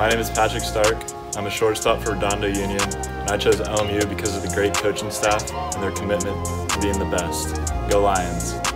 My name is Patrick Stark. I'm a shortstop for Redondo Union, and I chose LMU because of the great coaching staff and their commitment to being the best. Go Lions!